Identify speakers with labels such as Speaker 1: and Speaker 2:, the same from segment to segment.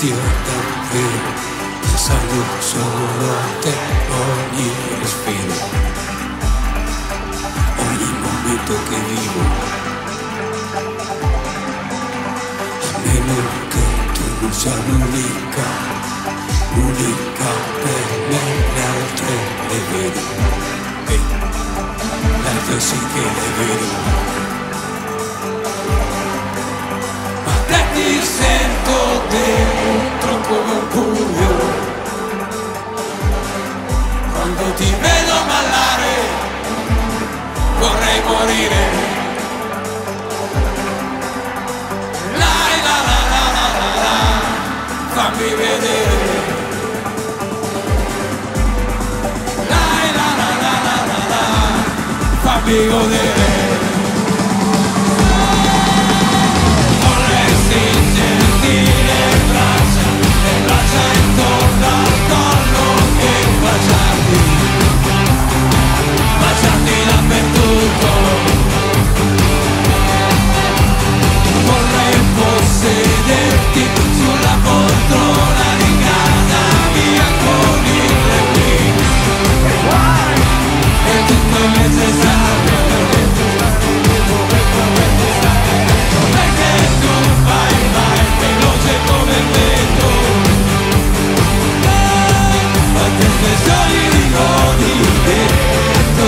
Speaker 1: Dio davvero, pensando solo a te ogni respiro, ogni momento che vivo. A meno che tu non sia l'unica, l'unica per me, le altre le vedo. E le altre sì che le vedo. Quando ti vedo ballare. Vorrei morire. La la la la la la la. Fammi vedere. La la la la la la la. Fammi godere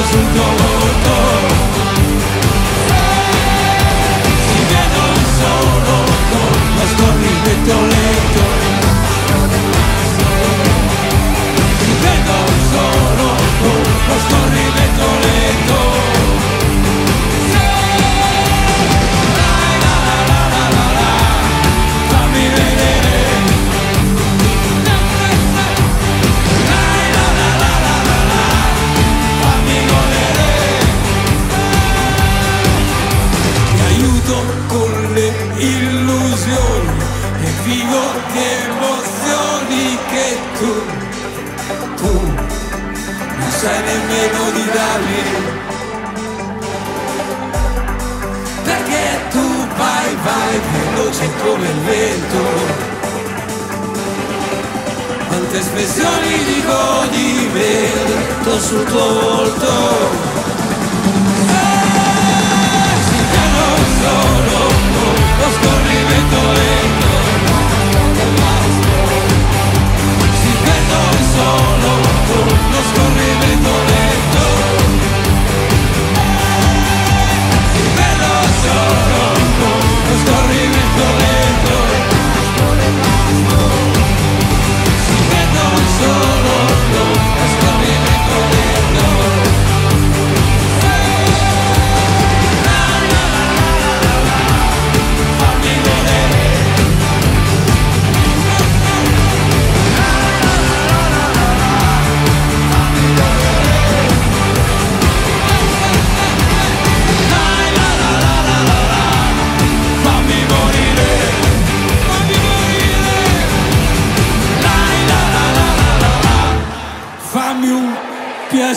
Speaker 1: dentro sul sai nemmeno di darmi perché tu vai, vai veloce come il vento. Quante espressioni di godimento sul tuo volto.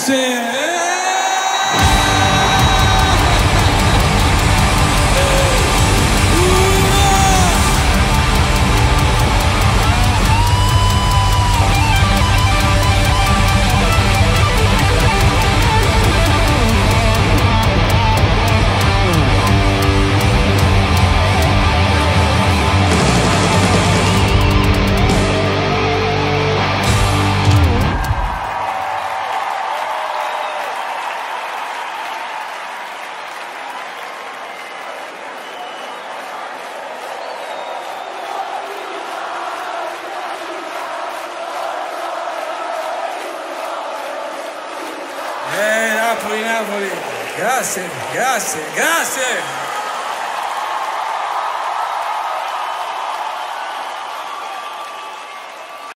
Speaker 2: Yeah. Napoli, Napoli. Grazie, grazie, grazie.